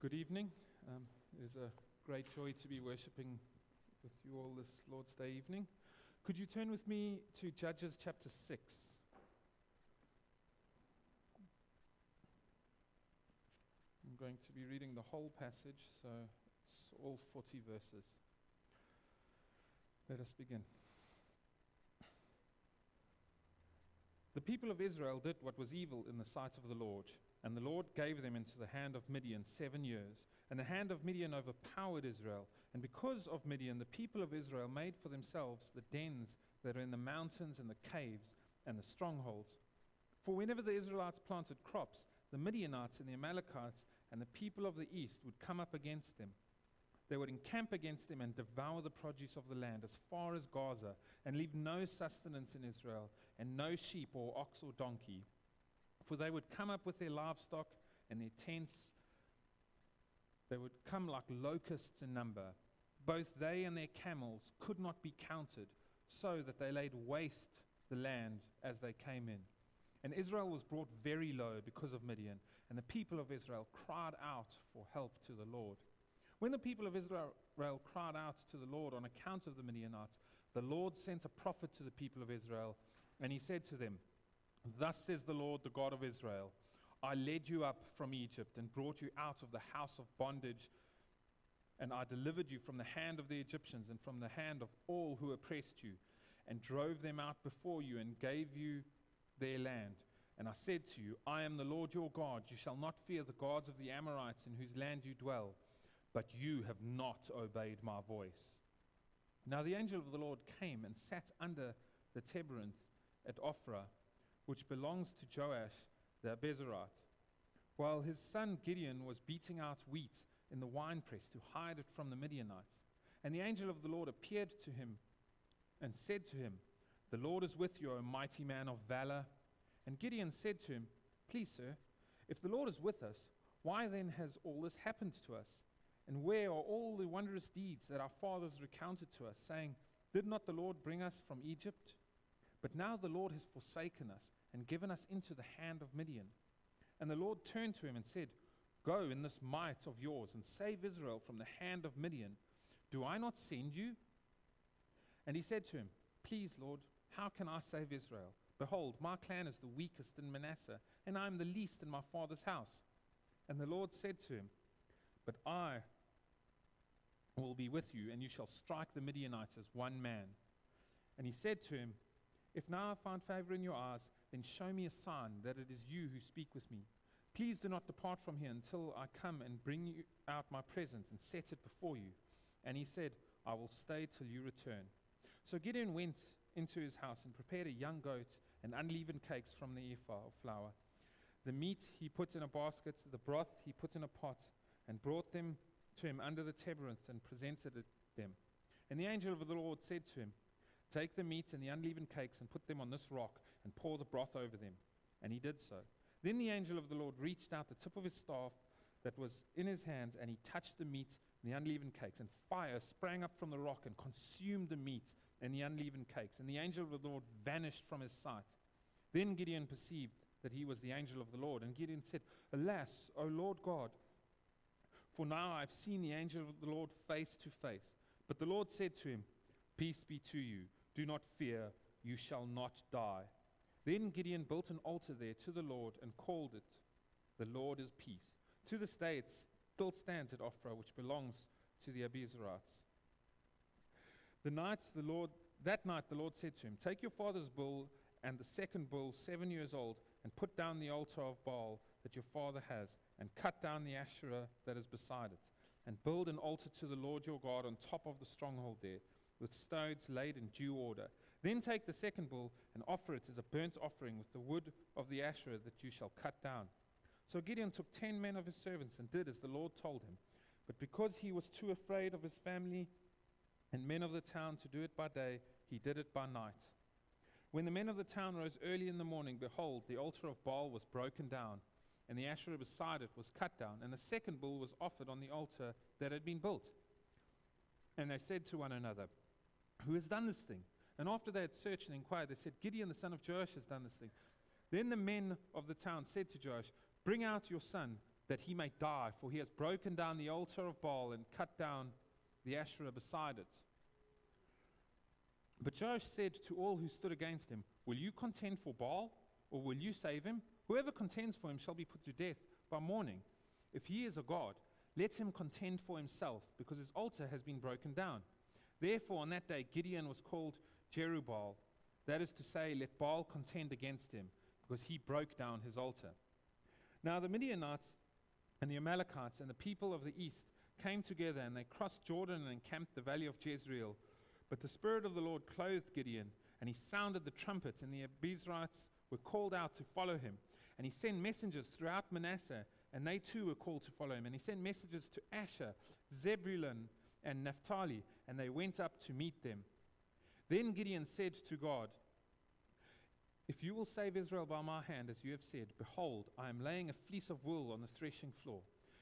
Good evening. Um, it is a great joy to be worshipping with you all this Lord's Day evening. Could you turn with me to Judges chapter 6? I'm going to be reading the whole passage, so it's all 40 verses. Let us begin. The people of Israel did what was evil in the sight of the Lord. And the Lord gave them into the hand of Midian seven years. And the hand of Midian overpowered Israel. And because of Midian, the people of Israel made for themselves the dens that are in the mountains and the caves and the strongholds. For whenever the Israelites planted crops, the Midianites and the Amalekites and the people of the east would come up against them. They would encamp against them and devour the produce of the land as far as Gaza, and leave no sustenance in Israel, and no sheep or ox or donkey for they would come up with their livestock and their tents. They would come like locusts in number. Both they and their camels could not be counted, so that they laid waste the land as they came in. And Israel was brought very low because of Midian, and the people of Israel cried out for help to the Lord. When the people of Israel cried out to the Lord on account of the Midianites, the Lord sent a prophet to the people of Israel, and he said to them, Thus says the Lord, the God of Israel I led you up from Egypt and brought you out of the house of bondage, and I delivered you from the hand of the Egyptians and from the hand of all who oppressed you, and drove them out before you and gave you their land. And I said to you, I am the Lord your God. You shall not fear the gods of the Amorites in whose land you dwell, but you have not obeyed my voice. Now the angel of the Lord came and sat under the terebinth at Ophrah which belongs to Joash the Abiezrite, while his son Gideon was beating out wheat in the winepress to hide it from the Midianites. And the angel of the Lord appeared to him and said to him, The Lord is with you, O mighty man of valor. And Gideon said to him, Please, sir, if the Lord is with us, why then has all this happened to us? And where are all the wondrous deeds that our fathers recounted to us, saying, Did not the Lord bring us from Egypt? But now the Lord has forsaken us and given us into the hand of Midian. And the Lord turned to him and said, Go in this might of yours and save Israel from the hand of Midian. Do I not send you? And he said to him, Please, Lord, how can I save Israel? Behold, my clan is the weakest in Manasseh, and I am the least in my father's house. And the Lord said to him, But I will be with you, and you shall strike the Midianites as one man. And he said to him, if now I find favor in your eyes, then show me a sign that it is you who speak with me. Please do not depart from here until I come and bring you out my present and set it before you. And he said, I will stay till you return. So Gideon went into his house and prepared a young goat and unleavened cakes from the ephah of flour. The meat he put in a basket, the broth he put in a pot, and brought them to him under the terebinth and presented it them. And the angel of the Lord said to him, Take the meat and the unleavened cakes and put them on this rock and pour the broth over them. And he did so. Then the angel of the Lord reached out the tip of his staff that was in his hands, and he touched the meat and the unleavened cakes. And fire sprang up from the rock and consumed the meat and the unleavened cakes. And the angel of the Lord vanished from his sight. Then Gideon perceived that he was the angel of the Lord. And Gideon said, Alas, O Lord God, for now I've seen the angel of the Lord face to face. But the Lord said to him, Peace be to you. Do not fear, you shall not die. Then Gideon built an altar there to the Lord and called it, The Lord is Peace. To this day it still stands at Ophrah, which belongs to the Abiezrites. The night the Lord, that night the Lord said to him, Take your father's bull and the second bull, seven years old, and put down the altar of Baal that your father has, and cut down the Asherah that is beside it, and build an altar to the Lord your God on top of the stronghold there with stones laid in due order. Then take the second bull and offer it as a burnt offering with the wood of the Asherah that you shall cut down. So Gideon took ten men of his servants and did as the Lord told him. But because he was too afraid of his family and men of the town to do it by day, he did it by night. When the men of the town rose early in the morning, behold, the altar of Baal was broken down, and the Asherah beside it was cut down, and the second bull was offered on the altar that had been built. And they said to one another, who has done this thing. And after they had searched and inquired, they said, Gideon, the son of Joash, has done this thing. Then the men of the town said to Joash, Bring out your son, that he may die, for he has broken down the altar of Baal and cut down the Asherah beside it. But Joash said to all who stood against him, Will you contend for Baal, or will you save him? Whoever contends for him shall be put to death by morning. If he is a god, let him contend for himself, because his altar has been broken down. Therefore, on that day, Gideon was called Jerubbaal. That is to say, let Baal contend against him, because he broke down his altar. Now, the Midianites and the Amalekites and the people of the east came together, and they crossed Jordan and encamped the valley of Jezreel. But the Spirit of the Lord clothed Gideon, and he sounded the trumpet, and the Abiezrites were called out to follow him. And he sent messengers throughout Manasseh, and they too were called to follow him. And he sent messages to Asher, Zebulun, and Naphtali, and they went up to meet them. Then Gideon said to God, If you will save Israel by my hand, as you have said, behold, I am laying a fleece of wool on the threshing floor.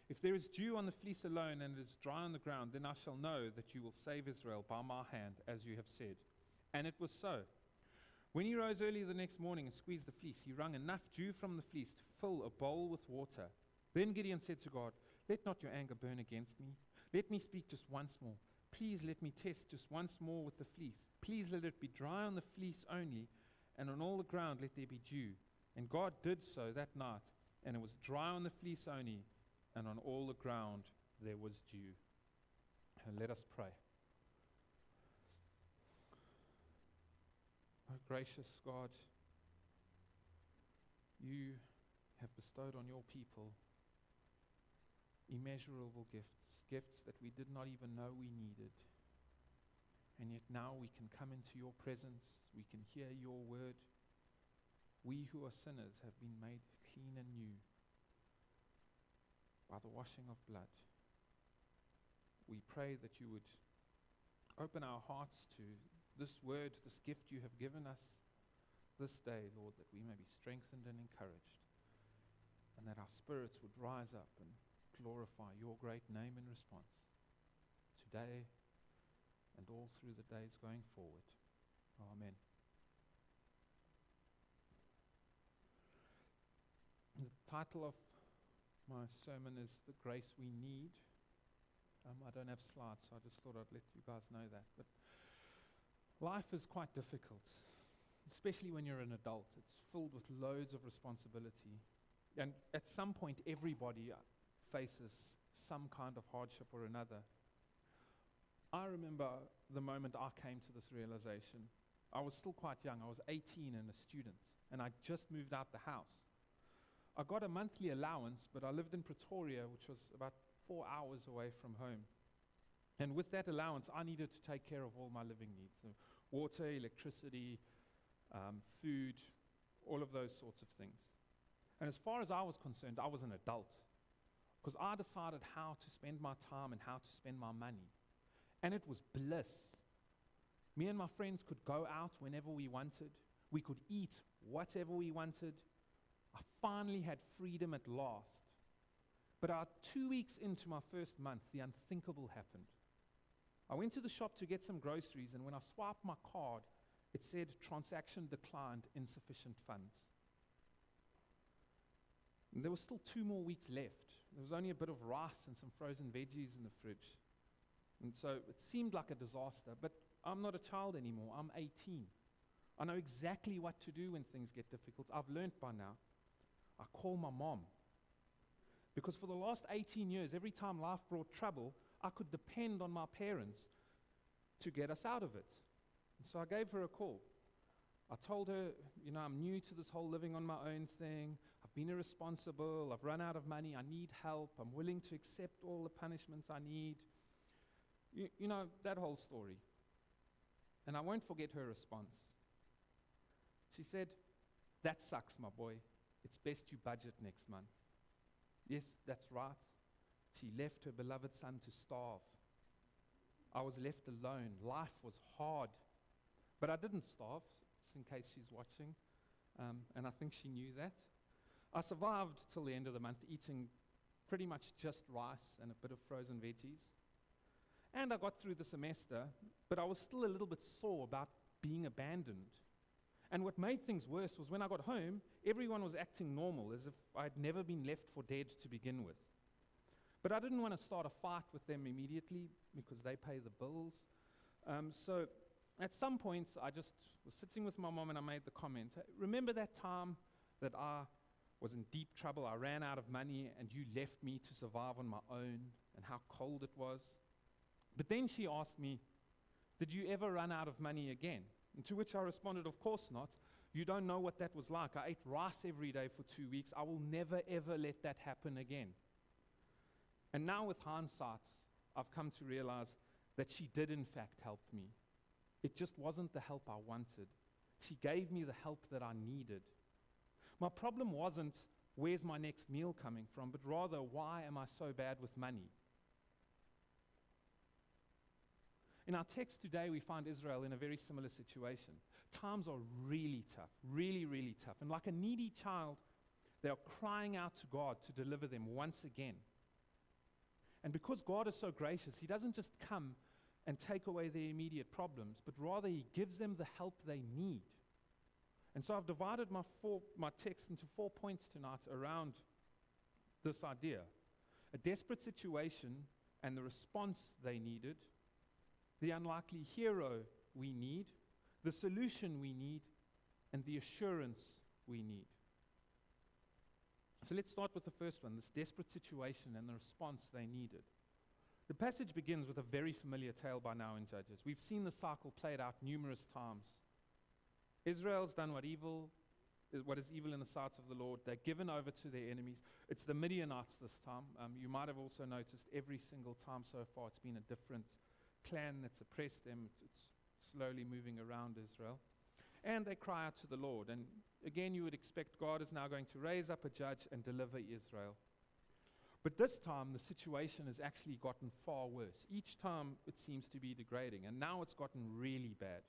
If there is dew on the fleece alone and it is dry on the ground, then I shall know that you will save Israel by my hand, as you have said. And it was so. When he rose early the next morning and squeezed the fleece, he wrung enough dew from the fleece to fill a bowl with water. Then Gideon said to God, Let not your anger burn against me. Let me speak just once more. Please let me test just once more with the fleece. Please let it be dry on the fleece only, and on all the ground let there be dew. And God did so that night, and it was dry on the fleece only, and on all the ground there was dew. And let us pray. Oh, gracious God, you have bestowed on your people immeasurable gifts, gifts that we did not even know we needed. And yet now we can come into your presence, we can hear your word. We who are sinners have been made clean and new by the washing of blood. We pray that you would open our hearts to this word, this gift you have given us this day, Lord, that we may be strengthened and encouraged, and that our spirits would rise up and glorify your great name in response today and all through the days going forward. Amen. The title of my sermon is The Grace We Need. Um, I don't have slides, so I just thought I'd let you guys know that. But life is quite difficult, especially when you're an adult. It's filled with loads of responsibility. And at some point, everybody faces some kind of hardship or another. I remember the moment I came to this realization. I was still quite young. I was 18 and a student, and I just moved out the house. I got a monthly allowance, but I lived in Pretoria, which was about four hours away from home. And with that allowance, I needed to take care of all my living needs so water, electricity, um, food, all of those sorts of things. And as far as I was concerned, I was an adult because I decided how to spend my time and how to spend my money. And it was bliss. Me and my friends could go out whenever we wanted, we could eat whatever we wanted. I finally had freedom at last. But about two weeks into my first month, the unthinkable happened. I went to the shop to get some groceries, and when I swiped my card, it said transaction declined, insufficient funds. And there were still two more weeks left. There was only a bit of rice and some frozen veggies in the fridge. And so it seemed like a disaster, but I'm not a child anymore. I'm 18. I know exactly what to do when things get difficult. I've learned by now. I call my mom. Because for the last 18 years, every time life brought trouble, I could depend on my parents to get us out of it. And so I gave her a call. I told her, you know, I'm new to this whole living on my own thing. Been irresponsible. I've run out of money. I need help. I'm willing to accept all the punishments I need. You, you know, that whole story. And I won't forget her response. She said, That sucks, my boy. It's best you budget next month. Yes, that's right. She left her beloved son to starve. I was left alone. Life was hard. But I didn't starve, just in case she's watching. Um, and I think she knew that. I survived till the end of the month, eating pretty much just rice and a bit of frozen veggies. And I got through the semester, but I was still a little bit sore about being abandoned. And what made things worse was when I got home, everyone was acting normal, as if I'd never been left for dead to begin with. But I didn't want to start a fight with them immediately because they pay the bills. Um, so at some points, I just was sitting with my mom and I made the comment Remember that time that I was in deep trouble? I ran out of money and you left me to survive on my own and how cold it was? But then she asked me, Did you ever run out of money again? And to which I responded, Of course not. You don't know what that was like. I ate rice every day for two weeks. I will never, ever let that happen again. And now, with hindsight, I've come to realize that she did, in fact, help me. It just wasn't the help I wanted. She gave me the help that I needed. My problem wasn't where's my next meal coming from, but rather why am I so bad with money? In our text today, we find Israel in a very similar situation. Times are really tough, really, really tough. And like a needy child, they are crying out to God to deliver them once again. And because God is so gracious, He doesn't just come and take away their immediate problems, but rather He gives them the help they need. And so I've divided my, four, my text into four points tonight around this idea a desperate situation and the response they needed the unlikely hero we need, the solution we need, and the assurance we need. So let's start with the first one this desperate situation and the response they needed. The passage begins with a very familiar tale by now in Judges. We've seen the cycle played out numerous times. Israel's done what evil what is evil in the sight of the Lord. They're given over to their enemies. It's the Midianites this time. Um, you might have also noticed every single time so far it's been a different clan that's oppressed them. It's slowly moving around Israel. And they cry out to the Lord. And again, you would expect God is now going to raise up a judge and deliver Israel. But this time, the situation has actually gotten far worse. Each time, it seems to be degrading. And now it's gotten really bad.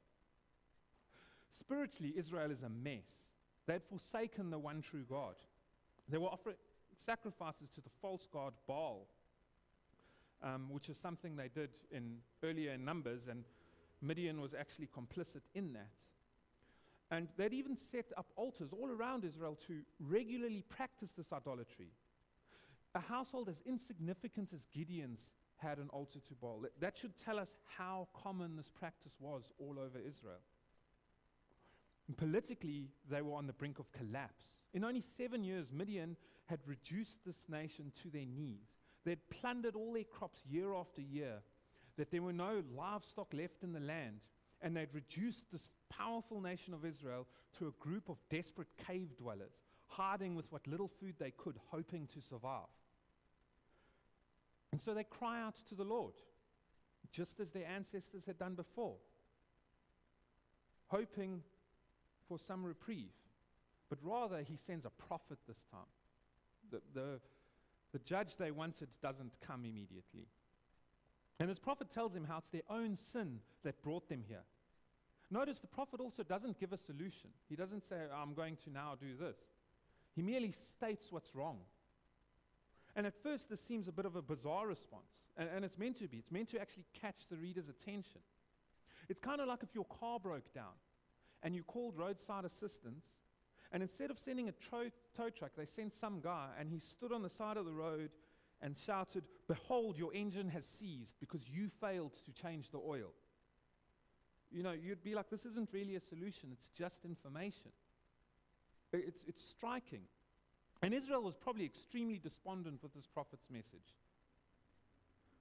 Spiritually, Israel is a mess. They had forsaken the one true God. They were offering sacrifices to the false god Baal um, which is something they did in earlier in Numbers, and Midian was actually complicit in that. And they'd even set up altars all around Israel to regularly practice this idolatry. A household as insignificant as Gideon's had an altar to Baal. That should tell us how common this practice was all over Israel. Politically, they were on the brink of collapse. In only seven years, Midian had reduced this nation to their knees. They had plundered all their crops year after year, that there were no livestock left in the land, and they'd reduced this powerful nation of Israel to a group of desperate cave dwellers, hiding with what little food they could, hoping to survive. And so they cry out to the Lord, just as their ancestors had done before, hoping for some reprieve. But rather, he sends a prophet this time. The, the, the judge they wanted doesn't come immediately. And this prophet tells him how it's their own sin that brought them here. Notice the prophet also doesn't give a solution. He doesn't say, I'm going to now do this. He merely states what's wrong. And at first, this seems a bit of a bizarre response. And, and it's meant to be. It's meant to actually catch the reader's attention. It's kind of like if your car broke down and you called roadside assistance and instead of sending a tro- tow truck, they sent some guy, and he stood on the side of the road and shouted, Behold, your engine has seized because you failed to change the oil. You know, you'd be like, This isn't really a solution, it's just information. It's, it's striking. And Israel was probably extremely despondent with this prophet's message.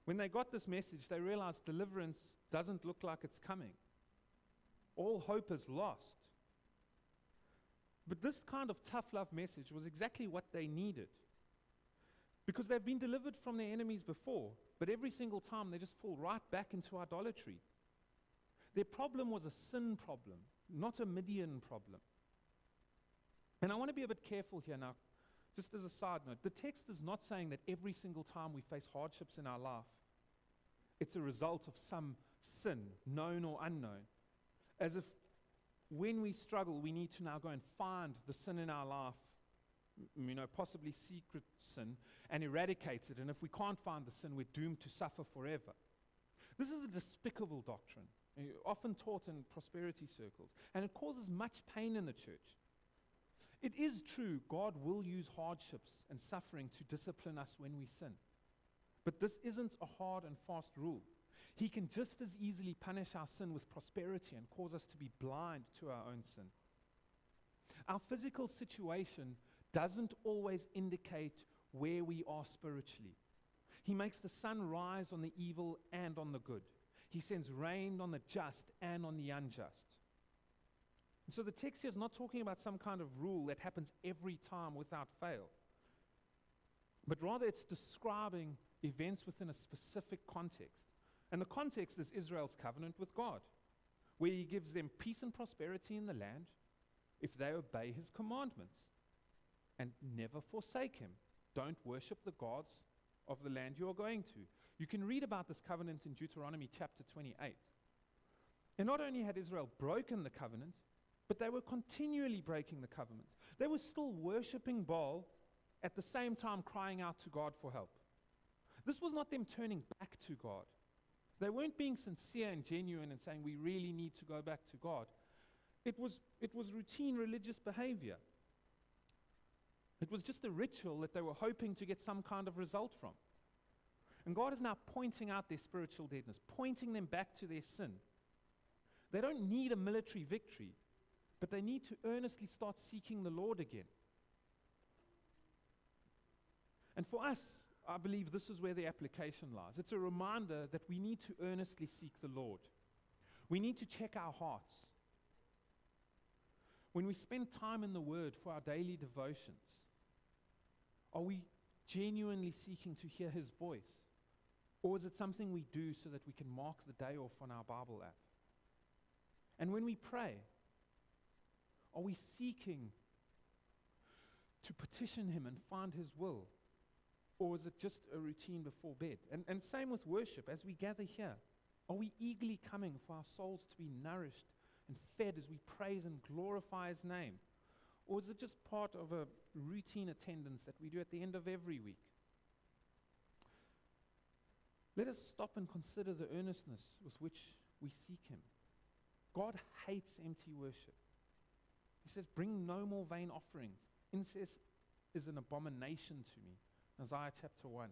When they got this message, they realized deliverance doesn't look like it's coming. All hope is lost. But this kind of tough love message was exactly what they needed. Because they've been delivered from their enemies before, but every single time they just fall right back into idolatry. Their problem was a sin problem, not a Midian problem. And I want to be a bit careful here now, just as a side note. The text is not saying that every single time we face hardships in our life, it's a result of some sin, known or unknown. As if when we struggle, we need to now go and find the sin in our life, you know, possibly secret sin, and eradicate it. And if we can't find the sin, we're doomed to suffer forever. This is a despicable doctrine. uh, often taught in prosperity circles, and it causes much pain in the church. It is true, God will use hardships and suffering to discipline us when we sin. But this isn't a hard and fast rule. He can just as easily punish our sin with prosperity and cause us to be blind to our own sin. Our physical situation doesn't always indicate where we are spiritually. He makes the sun rise on the evil and on the good. He sends rain on the just and on the unjust. And so the text here is not talking about some kind of rule that happens every time without fail, but rather it's describing events within a specific context. And the context is Israel's covenant with God, where he gives them peace and prosperity in the land if they obey his commandments and never forsake him. Don't worship the gods of the land you are going to. You can read about this covenant in Deuteronomy chapter 28. And not only had Israel broken the covenant, but they were continually breaking the covenant. They were still worshiping Baal at the same time crying out to God for help. This was not them turning back to God. They weren't being sincere and genuine and saying, We really need to go back to God. It was, it was routine religious behavior. It was just a ritual that they were hoping to get some kind of result from. And God is now pointing out their spiritual deadness, pointing them back to their sin. They don't need a military victory, but they need to earnestly start seeking the Lord again. And for us, I believe this is where the application lies. It's a reminder that we need to earnestly seek the Lord. We need to check our hearts. When we spend time in the Word for our daily devotions, are we genuinely seeking to hear His voice? Or is it something we do so that we can mark the day off on our Bible app? And when we pray, are we seeking to petition Him and find His will? Or is it just a routine before bed? And, and same with worship. As we gather here, are we eagerly coming for our souls to be nourished and fed as we praise and glorify His name? Or is it just part of a routine attendance that we do at the end of every week? Let us stop and consider the earnestness with which we seek Him. God hates empty worship. He says, Bring no more vain offerings. Incense is an abomination to me. Isaiah chapter 1.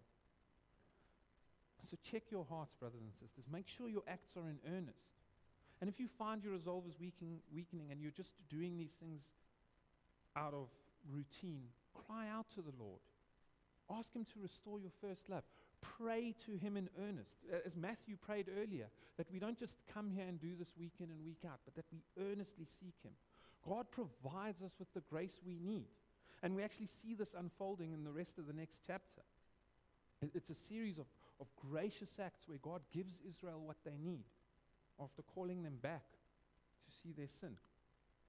So check your hearts, brothers and sisters. Make sure your acts are in earnest. And if you find your resolve is weakening, weakening and you're just doing these things out of routine, cry out to the Lord. Ask Him to restore your first love. Pray to Him in earnest. As Matthew prayed earlier, that we don't just come here and do this week in and week out, but that we earnestly seek Him. God provides us with the grace we need. And we actually see this unfolding in the rest of the next chapter. It's a series of, of gracious acts where God gives Israel what they need after calling them back to see their sin.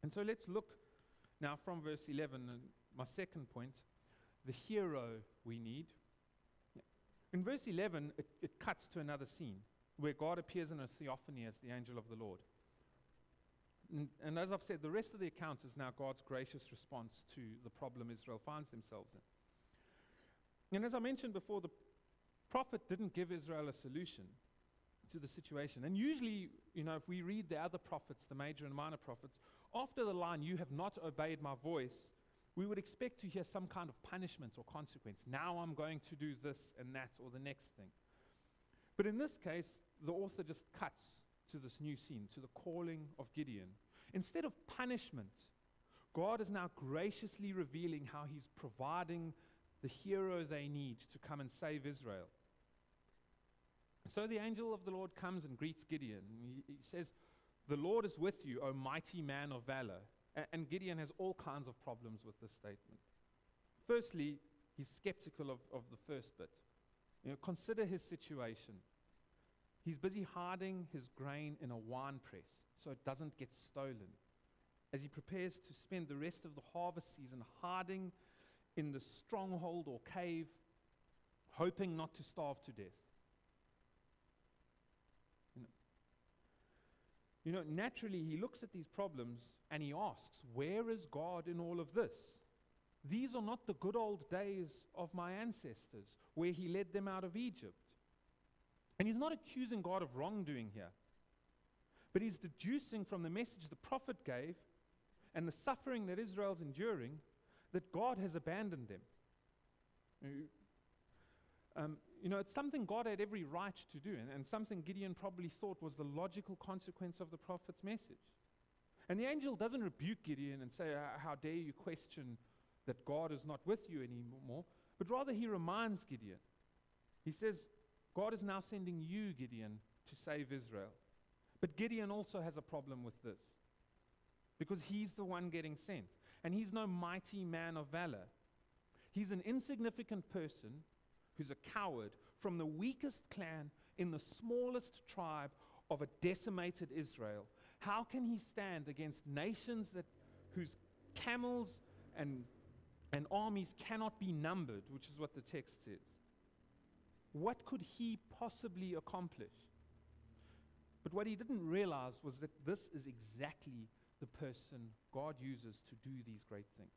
And so let's look now, from verse 11, uh, my second point, the hero we need. In verse 11, it, it cuts to another scene where God appears in a theophany as the angel of the Lord. And, as I've said, the rest of the account is now God's gracious response to the problem Israel finds themselves in. And as I mentioned before, the prophet didn't give Israel a solution to the situation. And usually, you know, if we read the other prophets, the major and minor prophets, after the line, You have not obeyed my voice, we would expect to hear some kind of punishment or consequence. Now I'm going to do this and that or the next thing. But in this case, the author just cuts to this new scene, to the calling of Gideon. Instead of punishment, God is now graciously revealing how he's providing the hero they need to come and save Israel. And so the angel of the Lord comes and greets Gideon. He, he says, the Lord is with you, O mighty man of valor. And Gideon has all kinds of problems with this statement. Firstly, he's skeptical of, of the first bit. You know, consider his situation. He's busy hiding his grain in a wine press so it doesn't get stolen. As he prepares to spend the rest of the harvest season hiding in the stronghold or cave, hoping not to starve to death. You know, naturally, he looks at these problems and he asks, Where is God in all of this? These are not the good old days of my ancestors where he led them out of Egypt. And he's not accusing God of wrongdoing here. But he's deducing from the message the prophet gave and the suffering that Israel's enduring that God has abandoned them. Um, you know, it's something God had every right to do, and, and something Gideon probably thought was the logical consequence of the prophet's message. And the angel doesn't rebuke Gideon and say, How dare you question that God is not with you anymore, but rather he reminds Gideon. He says, God is now sending you, Gideon, to save Israel. But Gideon also has a problem with this because he's the one getting sent. And he's no mighty man of valor. He's an insignificant person who's a coward from the weakest clan in the smallest tribe of a decimated Israel. How can he stand against nations that, whose camels and, and armies cannot be numbered, which is what the text says? What could he possibly accomplish? But what he didn't realize was that this is exactly the person God uses to do these great things.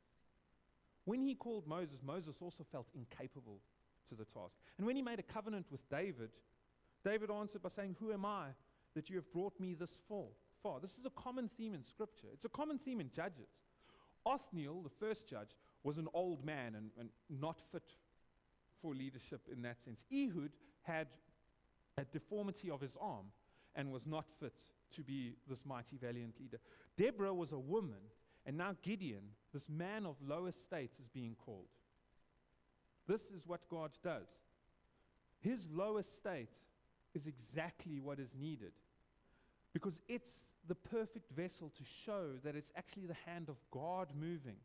When he called Moses, Moses also felt incapable to the task. And when he made a covenant with David, David answered by saying, Who am I that you have brought me this far? This is a common theme in Scripture. It's a common theme in Judges. Othniel, the first judge, was an old man and, and not fit for leadership in that sense. Ehud had a deformity of his arm and was not fit to be this mighty, valiant leader. Deborah was a woman, and now Gideon, this man of low estate, is being called. This is what God does. His low estate is exactly what is needed because it's the perfect vessel to show that it's actually the hand of God moving.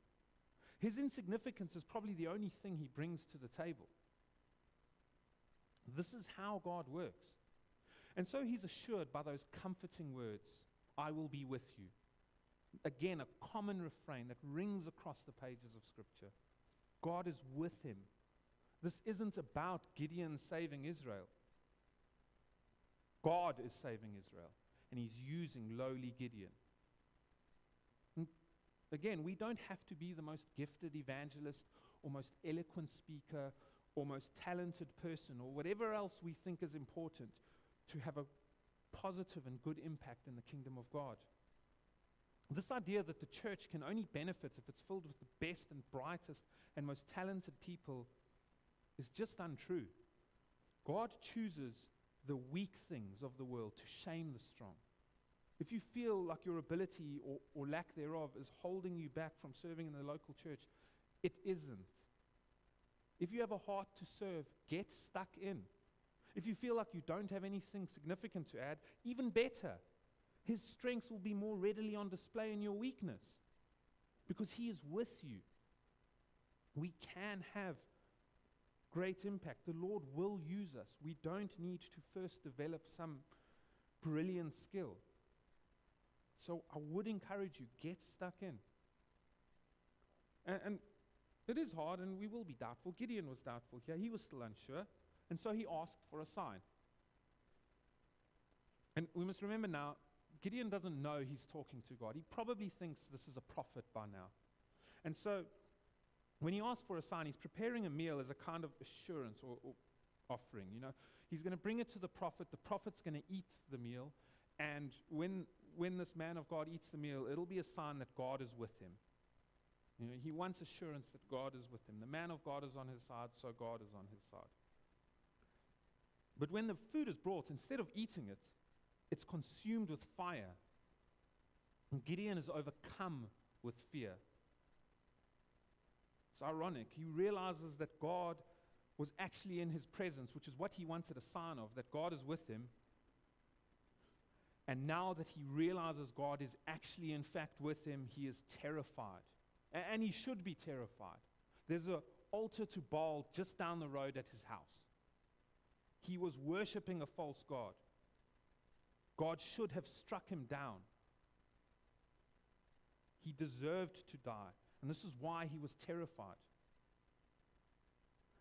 His insignificance is probably the only thing he brings to the table. This is how God works. And so he's assured by those comforting words I will be with you. Again, a common refrain that rings across the pages of Scripture. God is with him. This isn't about Gideon saving Israel. God is saving Israel, and he's using lowly Gideon. And again, we don't have to be the most gifted evangelist or most eloquent speaker or most talented person or whatever else we think is important to have a positive and good impact in the kingdom of God. This idea that the church can only benefit if it's filled with the best and brightest and most talented people is just untrue. God chooses the weak things of the world to shame the strong. If you feel like your ability or, or lack thereof is holding you back from serving in the local church, it isn't. If you have a heart to serve, get stuck in. If you feel like you don't have anything significant to add, even better. His strength will be more readily on display in your weakness because He is with you. We can have great impact. The Lord will use us. We don't need to first develop some brilliant skill. So I would encourage you get stuck in. And, and it is hard, and we will be doubtful. Gideon was doubtful here. He was still unsure. And so he asked for a sign. And we must remember now, Gideon doesn't know he's talking to God. He probably thinks this is a prophet by now. And so when he asks for a sign, he's preparing a meal as a kind of assurance or, or offering. You know, he's going to bring it to the prophet. The prophet's going to eat the meal. And when, when this man of God eats the meal, it'll be a sign that God is with him. You know, he wants assurance that God is with him. The man of God is on his side, so God is on his side. But when the food is brought, instead of eating it, it's consumed with fire. And Gideon is overcome with fear. It's ironic. He realizes that God was actually in his presence, which is what he wanted a sign of, that God is with him. And now that he realizes God is actually, in fact, with him, he is terrified. And he should be terrified. There's an altar to Baal just down the road at his house. He was worshiping a false God. God should have struck him down. He deserved to die. And this is why he was terrified.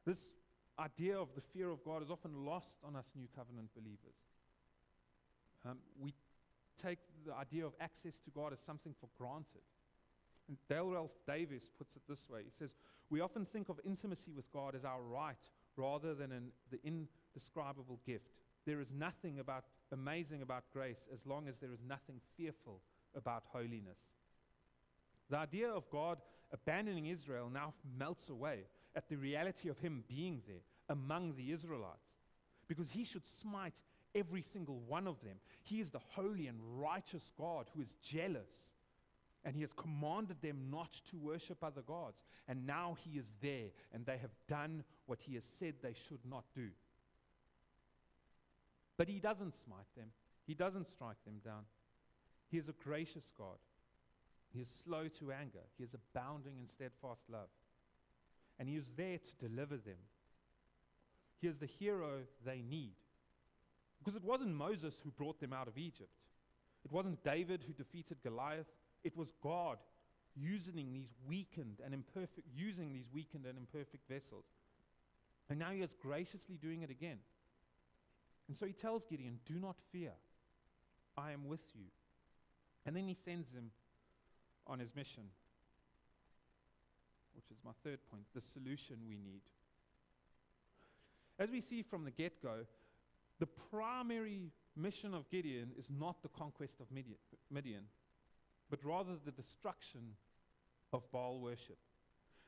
This idea of the fear of God is often lost on us New Covenant believers. Um, we take the idea of access to God as something for granted. And Dale Ralph Davis puts it this way He says, We often think of intimacy with God as our right rather than an, the indescribable gift. There is nothing about amazing about grace as long as there is nothing fearful about holiness. The idea of God abandoning Israel now melts away at the reality of Him being there among the Israelites because He should smite every single one of them. He is the holy and righteous God who is jealous. And he has commanded them not to worship other gods. And now he is there, and they have done what he has said they should not do. But he doesn't smite them, he doesn't strike them down. He is a gracious God. He is slow to anger, he is abounding in steadfast love. And he is there to deliver them. He is the hero they need. Because it wasn't Moses who brought them out of Egypt. It wasn't David who defeated Goliath. It was God using these weakened and imperfect using these weakened and imperfect vessels. And now he is graciously doing it again. And so he tells Gideon, Do not fear. I am with you. And then he sends him on his mission, which is my third point the solution we need. As we see from the get go, the primary mission of Gideon is not the conquest of Midian, but rather the destruction of Baal worship.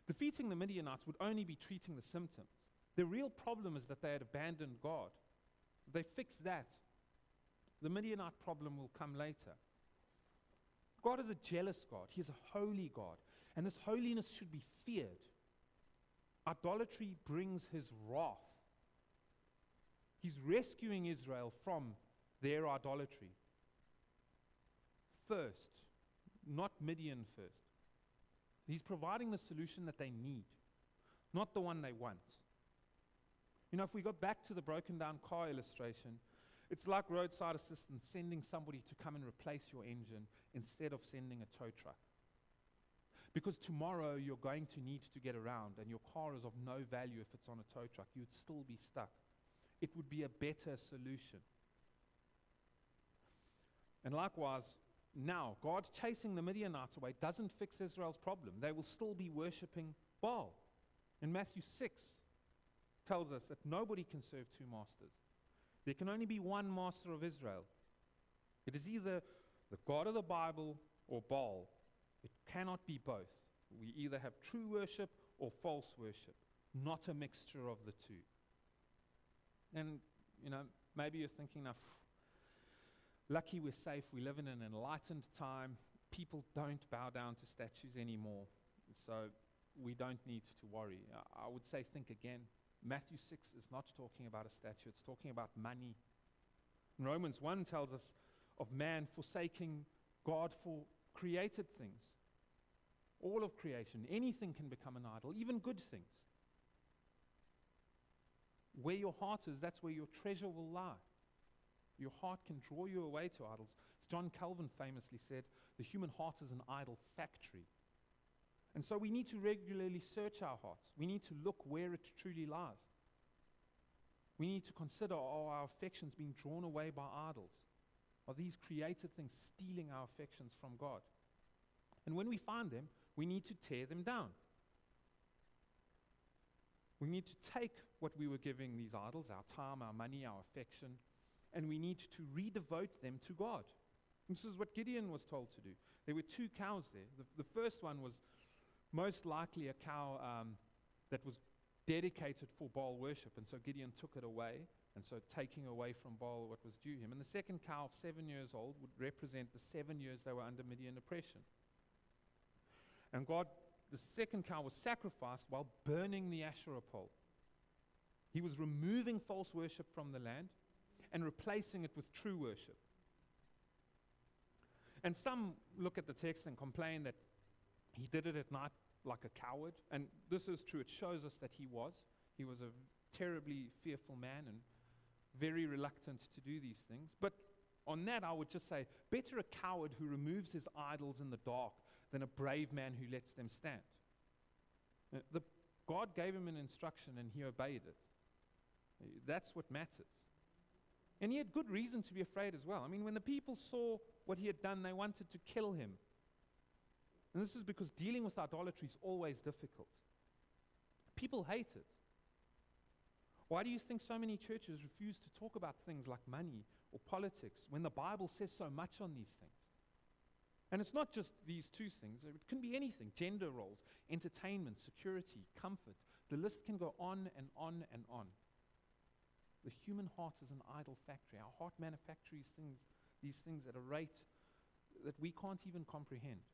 Defeating the Midianites would only be treating the symptoms. The real problem is that they had abandoned God. They fixed that. The Midianite problem will come later. God is a jealous God, He is a holy God, and this holiness should be feared. Idolatry brings His wrath. He's rescuing Israel from their idolatry. First, Midian first. He's providing the solution that they need, not the one they want. You know, if we go back to the broken down car illustration, it's like roadside assistance sending somebody to come and replace your engine instead of sending a tow truck. Because tomorrow you're going to need to get around and your car is of no value if it's on a tow truck. You'd still be stuck it would be a better solution. And likewise, now, God chasing the Midianites away doesn't fix Israel's problem. They will still be worshipping Baal. In Matthew 6, tells us that nobody can serve two masters. There can only be one master of Israel. It is either the God of the Bible or Baal. It cannot be both. We either have true worship or false worship, not a mixture of the two. And, you know, maybe you're thinking, now, lucky we're safe. We live in an enlightened time. People don't bow down to statues anymore. So we don't need to worry. I would say, think again. Matthew 6 is not talking about a statue, it's talking about money. Romans 1 tells us of man forsaking God for created things. All of creation, anything can become an idol, even good things. Where your heart is, that's where your treasure will lie. Your heart can draw you away to idols. As John Calvin famously said, the human heart is an idol factory. And so we need to regularly search our hearts. We need to look where it truly lies. We need to consider are our affections being drawn away by idols? Are these created things stealing our affections from God? And when we find them, we need to tear them down. We need to take what we were giving these idols, our time, our money, our affection, and we need to redevote them to God. This is what Gideon was told to do. There were two cows there. The, the first one was most likely a cow um, that was dedicated for Baal worship, and so Gideon took it away, and so taking away from Baal what was due him. And the second cow of seven years old would represent the seven years they were under Midian oppression. And God the second cow was sacrificed while burning the Asherah pole. He was removing false worship from the land and replacing it with true worship. And some look at the text and complain that he did it at night like a coward. And this is true. It shows us that he was. He was a terribly fearful man and very reluctant to do these things. But on that, I would just say better a coward who removes his idols in the dark than a brave man who lets them stand. Uh, the, God gave him an instruction and he obeyed it. Uh, that's what matters. And he had good reason to be afraid as well. I mean, when the people saw what he had done, they wanted to kill him. And this is because dealing with idolatry is always difficult. People hate it. Why do you think so many churches refuse to talk about things like money or politics when the Bible says so much on these things? And it's not just these two things, it can be anything gender roles, entertainment, security, comfort. The list can go on and on and on. The human heart is an idol factory. Our heart manufactures things, these things at a rate that we can't even comprehend.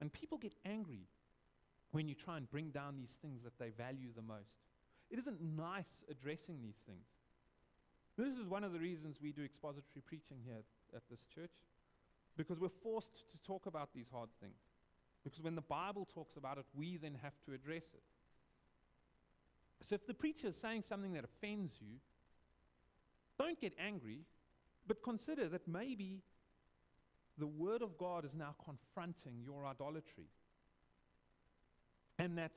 And people get angry when you try and bring down these things that they value the most. It isn't nice addressing these things. This is one of the reasons we do expository preaching here at this church, because we're forced to talk about these hard things. Because when the Bible talks about it, we then have to address it. So if the preacher is saying something that offends you, don't get angry, but consider that maybe the Word of God is now confronting your idolatry. And that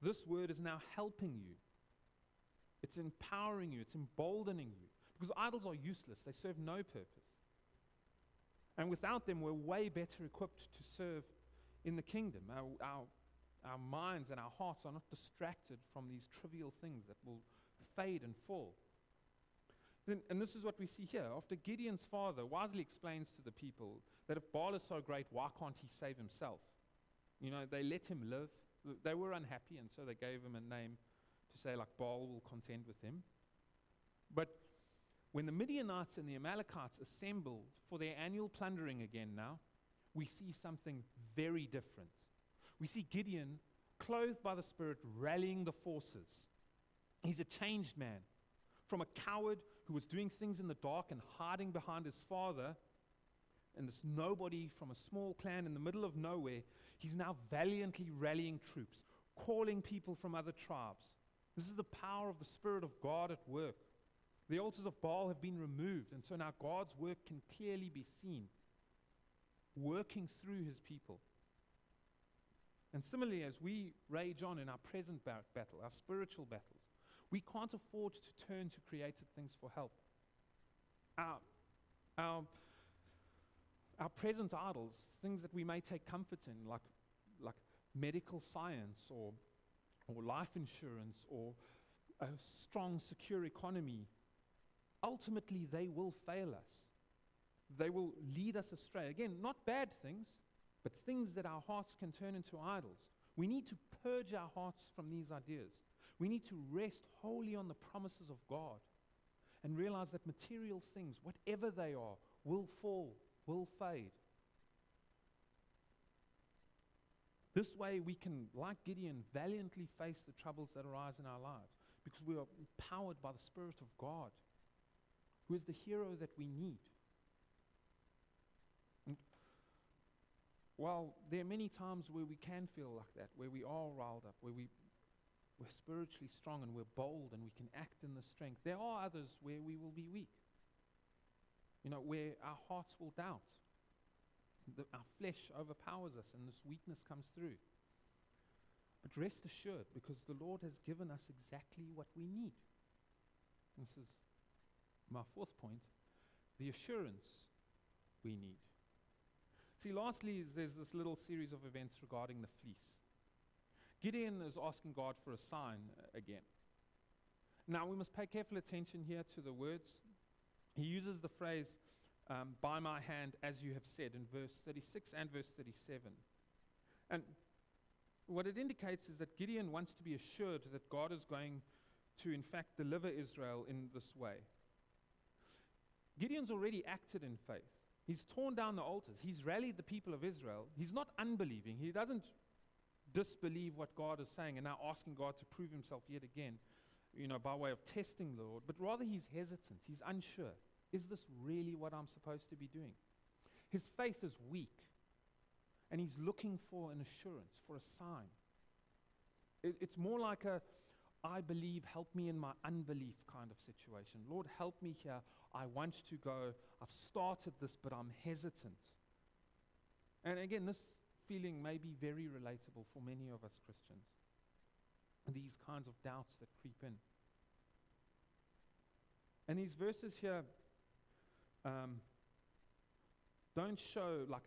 this Word is now helping you. It's empowering you, it's emboldening you. Because idols are useless, they serve no purpose. And without them, we're way better equipped to serve in the kingdom. Our, our, our minds and our hearts are not distracted from these trivial things that will fade and fall. And this is what we see here. After Gideon's father wisely explains to the people that if Baal is so great, why can't he save himself? You know, they let him live. They were unhappy, and so they gave him a name to say, like, Baal will contend with him. But when the Midianites and the Amalekites assembled for their annual plundering again now, we see something very different. We see Gideon, clothed by the Spirit, rallying the forces. He's a changed man. From a coward who was doing things in the dark and hiding behind his father, and this nobody from a small clan in the middle of nowhere, he's now valiantly rallying troops, calling people from other tribes. This is the power of the Spirit of God at work. The altars of Baal have been removed, and so now God's work can clearly be seen, working through his people. And similarly, as we rage on in our present battle, our spiritual battles, we can't afford to turn to created things for help. Our, our, our present idols, things that we may take comfort in, like, like medical science or, or life insurance or a strong, secure economy, ultimately they will fail us. They will lead us astray. Again, not bad things, but things that our hearts can turn into idols. We need to purge our hearts from these ideas. We need to rest wholly on the promises of God and realize that material things, whatever they are, will fall, will fade. This way, we can, like Gideon, valiantly face the troubles that arise in our lives because we are empowered by the Spirit of God, who is the hero that we need. And while there are many times where we can feel like that, where we are riled up, where we we're spiritually strong and we're bold and we can act in the strength. There are others where we will be weak. You know, where our hearts will doubt. The, our flesh overpowers us and this weakness comes through. But rest assured, because the Lord has given us exactly what we need. This is my fourth point the assurance we need. See, lastly, there's this little series of events regarding the fleece. Gideon is asking God for a sign uh, again. Now, we must pay careful attention here to the words. He uses the phrase, um, by my hand, as you have said, in verse 36 and verse 37. And what it indicates is that Gideon wants to be assured that God is going to, in fact, deliver Israel in this way. Gideon's already acted in faith. He's torn down the altars. He's rallied the people of Israel. He's not unbelieving. He doesn't disbelieve what God is saying and now asking God to prove himself yet again, you know, by way of testing the Lord, but rather he's hesitant. He's unsure. Is this really what I'm supposed to be doing? His faith is weak, and he's looking for an assurance, for a sign. It, it's more like a, I believe, help me in my unbelief kind of situation. Lord, help me here. I want to go. I've started this, but I'm hesitant. And again, this feeling may be very relatable for many of us Christians. These kinds of doubts that creep in. And these verses here um, don't show, like,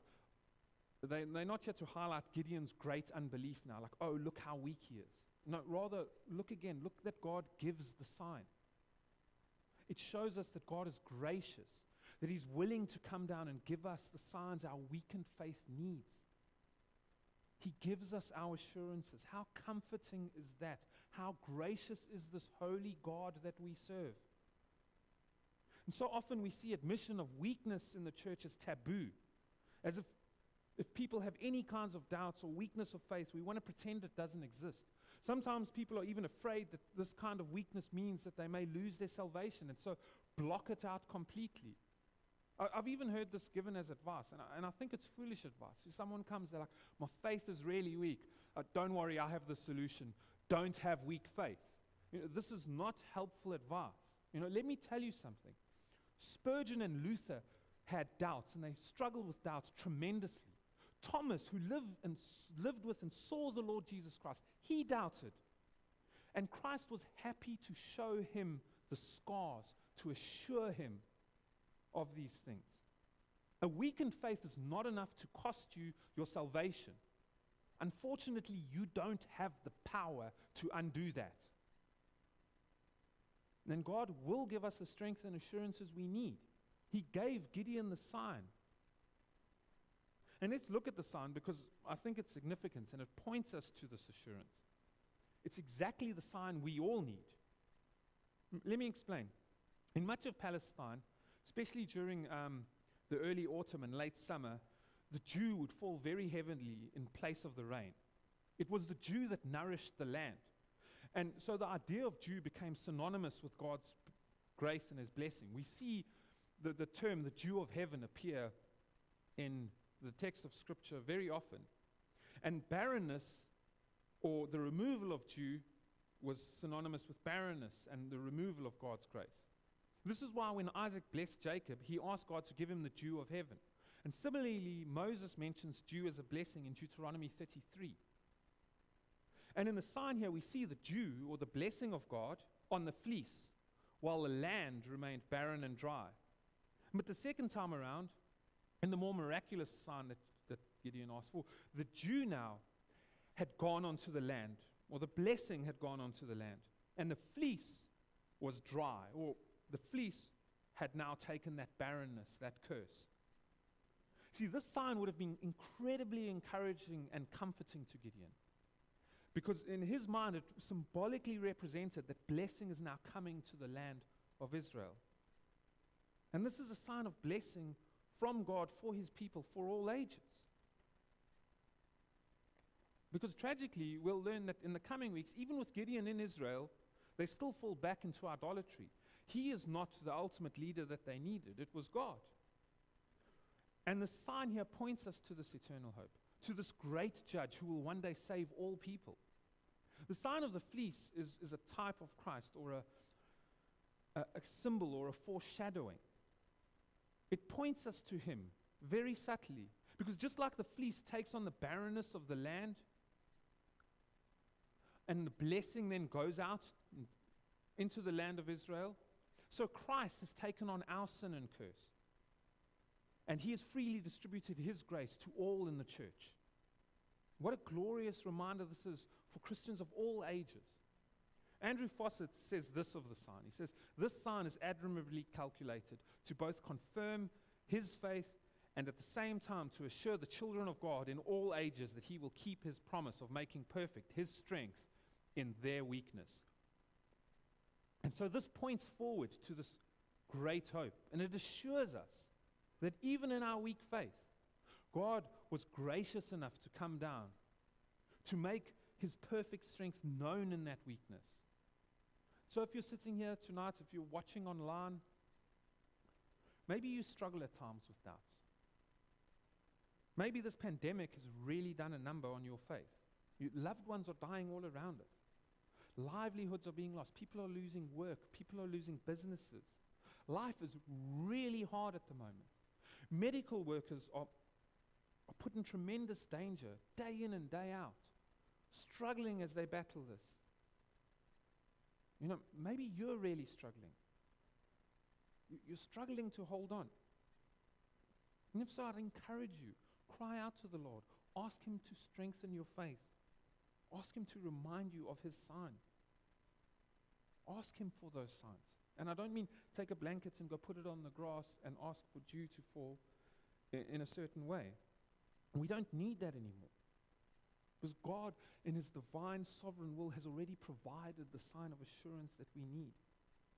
they, they're not here to highlight Gideon's great unbelief now, like, oh, look how weak he is. No, rather, look again, look that God gives the sign. It shows us that God is gracious, that He's willing to come down and give us the signs our weakened faith needs. He gives us our assurances. How comforting is that? How gracious is this holy God that we serve? And so often we see admission of weakness in the church as taboo, as if if people have any kinds of doubts or weakness of faith, we want to pretend it doesn't exist. Sometimes people are even afraid that this kind of weakness means that they may lose their salvation, and so block it out completely. I, have even heard this given as advice, and I, and I think it's foolish advice. If someone comes, they're like, My faith is really weak. Uh, don't worry, I have the solution. Don't have weak faith. You know, this is not helpful advice. You know, let me tell you something. Spurgeon and Luther had doubts, and they struggled with doubts tremendously. Thomas, who lived, and, lived with and saw the Lord Jesus Christ, he doubted. And Christ was happy to show him the scars, to assure him of these things. A weakened faith is not enough to cost you your salvation. Unfortunately, you don't have the power to undo that. Then God will give us the strength and assurances we need. He gave Gideon the sign. And let's look at the sign because I think it's significant and it points us to this assurance. It's exactly the sign we all need. Let me explain. In much of Palestine, especially during um, the early autumn and late summer, the dew would fall very heavily in place of the rain. It was the dew that nourished the land. And so the idea of dew became synonymous with God's grace and his blessing. We see the, the term the dew of heaven appear in the text of Scripture very often. And barrenness, or the removal of dew, was synonymous with barrenness and the removal of God's grace. This is why when Isaac blessed Jacob, he asked God to give him the dew of heaven. And similarly, Moses mentions dew as a blessing in Deuteronomy 33. And in the sign here, we see the dew or the blessing of God on the fleece, while the land remained barren and dry. But the second time around, and the more miraculous sign that, that Gideon asked for, the dew now had gone onto the land, or the blessing had gone onto the land, and the fleece was dry, or the fleece had now taken that barrenness, that curse. See, this sign would have been incredibly encouraging and comforting to Gideon. Because in his mind, it symbolically represented that blessing is now coming to the land of Israel. And this is a sign of blessing from God for his people for all ages. Because tragically, we'll learn that in the coming weeks, even with Gideon in Israel, they still fall back into idolatry. He is not the ultimate leader that they needed, it was God. And the sign here points us to this eternal hope, to this great judge who will one day save all people. The sign of the fleece is, is a type of Christ or a, a, a symbol or a foreshadowing. It points us to Him very subtly. Because just like the fleece takes on the barrenness of the land, and the blessing then goes out into the land of Israel, so Christ has taken on our sin and curse. And He has freely distributed His grace to all in the church. What a glorious reminder this is for Christians of all ages. Andrew Fausset says this of the sign. He says, This sign is admirably calculated to both confirm his faith and at the same time to assure the children of God in all ages that he will keep his promise of making perfect his strength in their weakness. And so this points forward to this great hope, and it assures us that even in our weak faith, God was gracious enough to come down to make his perfect strength known in that weakness. So if you're sitting here tonight, if you're watching online, maybe you struggle at times with doubts. Maybe this pandemic has really done a number on your faith. You, loved ones are dying all around it. Livelihoods are being lost. People are losing work. People are losing businesses. Life is really hard at the moment. Medical workers are, are put in tremendous danger day in and day out, struggling as they battle this. You know, maybe you're really struggling. You're struggling to hold on. And if so, I'd encourage you cry out to the Lord. Ask Him to strengthen your faith. Ask Him to remind you of His sign. Ask Him for those signs. And I don't mean take a blanket and go put it on the grass and ask for dew to fall in, a certain way. We don't need that anymore. Because God, in His divine sovereign will, has already provided the sign of assurance that we need.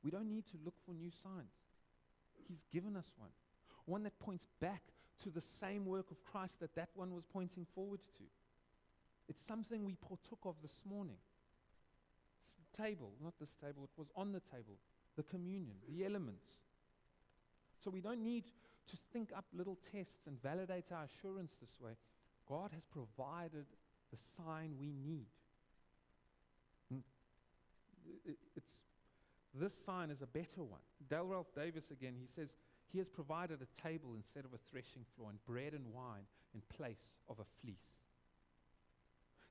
We don't need to look for new signs. He's given us one, one that points back to the same work of Christ that that one was pointing forward to. It's something we partook of this morning. It's the table, not this table, it was on the table, the communion, the elements. So we don't need to think up little tests and validate our assurance this way. God has provided the sign we need. Hmm. It's, this sign is a better one. Dale Ralph Davis again, he says, He has provided a table instead of a threshing floor, and bread and wine in place of a fleece.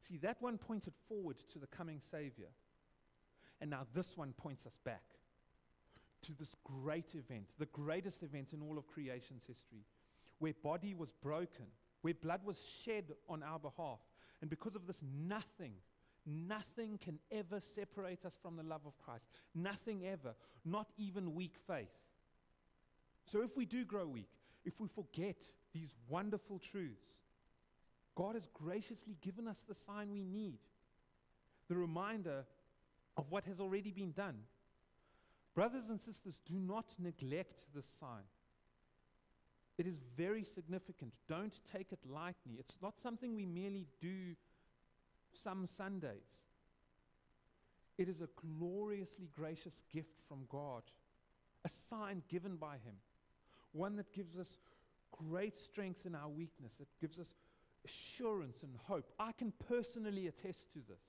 See, that one pointed forward to the coming Savior. And now this one points us back to this great event, the greatest event in all of creation's history, where body was broken, where blood was shed on our behalf. And because of this, nothing, nothing can ever separate us from the love of Christ. Nothing ever, not even weak faith. So if we do grow weak, if we forget these wonderful truths, God has graciously given us the sign we need, the reminder of what has already been done. Brothers and sisters, do not neglect this sign. It is very significant. Don't take it lightly. It's not something we merely do some Sundays. It is a gloriously gracious gift from God, a sign given by Him, one that gives us great strength in our weakness, that gives us assurance and hope. I can personally attest to this.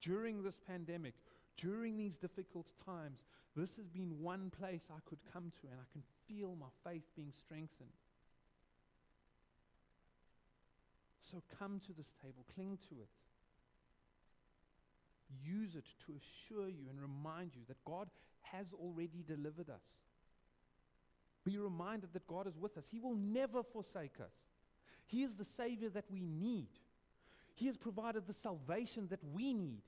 During this pandemic, during these difficult times, this has been one place I could come to and I can feel my faith being strengthened. So come to this table, cling to it. Use it to assure you and remind you that God has already delivered us. Be reminded that God is with us. He will never forsake us. He is the Savior that we need. He has provided the salvation that we need.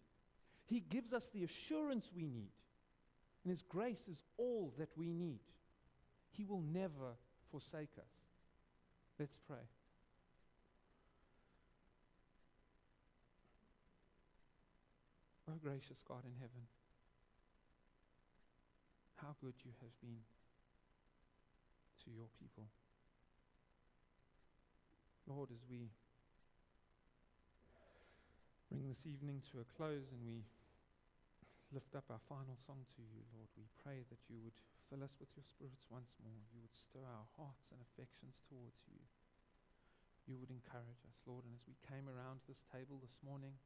He gives us the assurance we need. And His grace is all that we need. He will never forsake us. Let's pray. Oh, gracious God in heaven, how good you have been to your people. Lord, as we bring this evening to a close and we lift up our final song to you, Lord, we pray that you would fill us with your spirits once more. You would stir our hearts and affections towards you. You would encourage us, Lord. And as we came around this table this morning,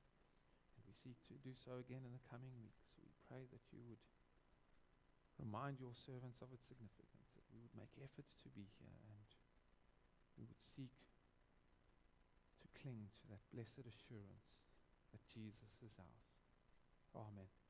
and we seek to do so again in the coming weeks, we pray that you would remind your servants of its significance, that we would make effort to be here and we would seek cling to that blessed assurance that Jesus is ours. Amen.